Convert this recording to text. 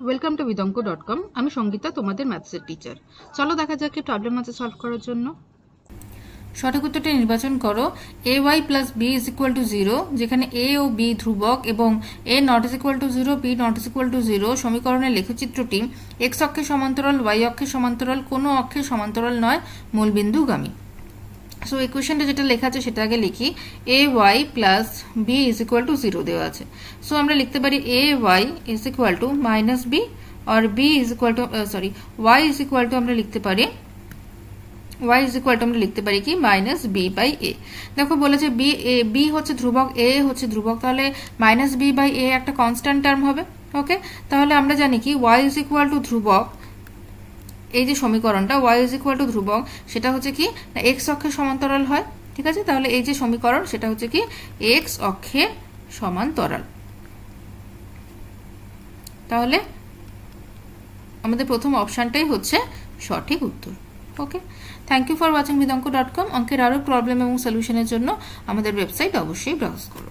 Welcome to Bidanka dot com আমি সঙ্গীতা, তোমাদের ম্যাথসের teacher চলো দেখা যাক প্রবলেম আছে সলভ করার জন্য। সঠিক উত্তরটি নির্বাচন করো। A Y plus B is equal to zero যেখানে এ ও বি ধ্রুবক এবং A not is equal to zero B not is equal to zero সমীকরণের লেখচিত্রটি এক্স অক্ষের সমান্তরাল ওয়াই অক্ষের সমান্তরাল, কোনো অক্ষের সমান্তরাল নয়, মূলবিন্দুগামী। সো ইকুয়েশনটা যেটা লেখা আছে সেটা আগে লিখি। A Y plus B is equal to zero দেওয়া আছে। সো আমরা লিখতে পারি A Y is equal to minus B R B is equal to sorry Y is equal to আমরা লিখতে পারি ওয়াই ইজ ইকুয়াল টু আমরা লিখতে পারি কি? মাইনাস বি বাই এ দেখো বলেছে বি এ বি হচ্ছে ধ্রুবক এ হচ্ছে ধ্রুবক, তাহলে মাইনাস বি বাই এ একটা কনস্ট্যান্ট টার্ম হবে ওকে তাহলে আমরা জানি কি? ওয়াই ইজ ইকুয়াল টু ধ্রুবক এই যে সমীকরণটা ওয়াই ইজ ইকুয়াল টু ধ্রুবক, সেটা হচ্ছে কি, না এক্স অক্ষের সমান্তরাল হয়, ঠিক আছে? তাহলে এই যে সমীকরণ, সেটা হচ্ছে কি এক্স অক্ষের সমান্তরাল। তাহলে আমাদের প্রথম অপশানটাই হচ্ছে সঠিক উত্তর okay thank you for watching Bidanka dot com অঙ্কের আরও প্রবলেম এবং সলিউশনের জন্য আমাদের ওয়েবসাইট অবশ্যই ব্রাউজ করো।